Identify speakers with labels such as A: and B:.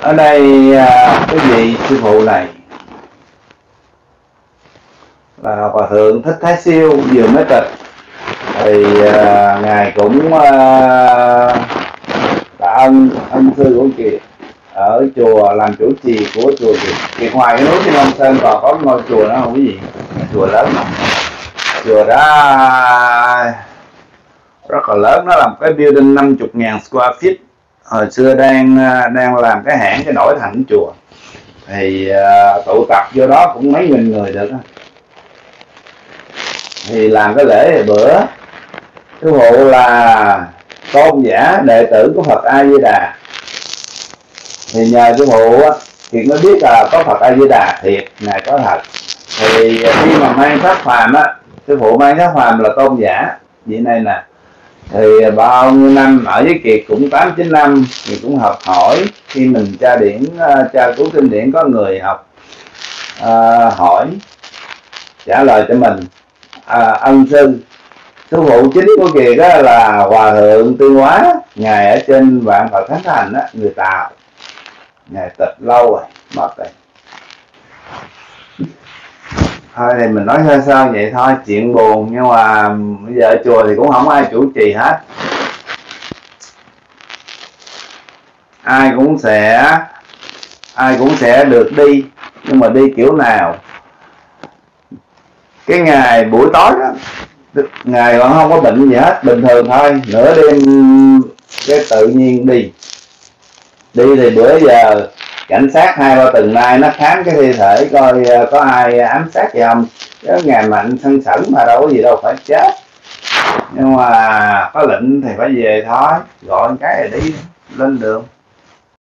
A: ở đây à, cái vị sư phụ này là hòa thượng thích thái siêu vừa mới tịch. Thì à, ngài cũng à, tạ ân ân sư của kiệt ở chùa làm chủ trì của chùa kiệt, kiệt ngoài cái núi Thiên Long Sơn còn có ngôi chùa đó không quý vị? Chùa lớn mà chùa đó rất là lớn nó làm cái building 50 ngàn square feet hồi xưa đang à, đang làm cái hãng cái nổi thành chùa. Thì uh, tụ tập vô đó cũng mấy nghìn người được đó. thì làm cái lễ bữa sư phụ là tôn giả đệ tử của Phật A Di Đà thì nhờ sư phụ á thì mới biết là có Phật A Di Đà thiệt ngài có thật. Thì khi mà mang pháp phàm á sư phụ mang pháp phàm là tôn giả. Vậy này nè thì à, bao nhiêu năm ở với kiệt cũng tám chín năm thì cũng học hỏi. Khi mình tra điển à, tra cứu kinh điển có người học uh, hỏi trả lời cho mình. À, ân sư sư phụ chính của kiệt đó là hòa thượng tư hóa ngài ở trên vạn phật thánh thành đó người tàu. Ngài tịch lâu rồi mất rồi thôi thì mình nói sơ sơ vậy thôi, chuyện buồn nhưng mà bây giờ ở chùa thì cũng không ai chủ trì hết. Ai cũng sẽ, ai cũng sẽ được đi, nhưng mà đi kiểu nào? Cái ngày buổi tối đó ngày còn không có bệnh gì hết, bình thường thôi, nửa đêm cái tự nhiên đi. Đi thì bữa giờ cảnh sát hai ba tuần nay nó khám cái thi thể coi ờ, có ai ám sát gì không? Chứ ngày mạnh thân sẩn mà đâu có gì đâu, phải chết. Nhưng mà có lệnh thì phải về thôi. Gọi cái rồi đi lên đường.